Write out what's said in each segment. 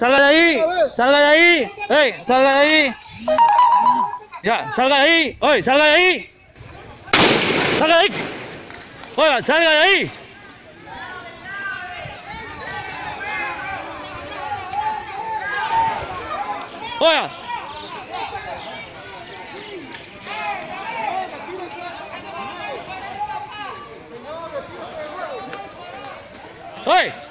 Salga de ahí, salga de ahí, ey, salga de ahí. Ya, salga de ahí, oye, salga de ahí. Salga de ahí. Oiga, salga de ahí. Oiga. Oye.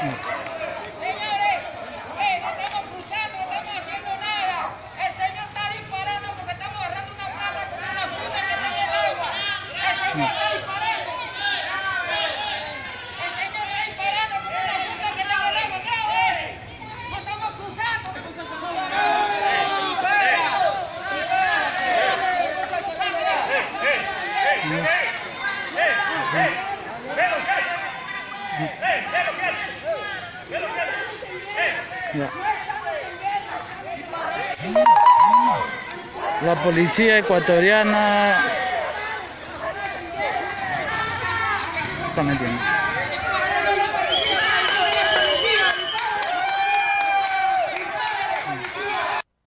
Señores, eh, no estamos cruzando, no estamos haciendo nada. El Señor está disparando porque estamos agarrando una barra una puta que está en el agua. La policía ecuatoriana está metiendo.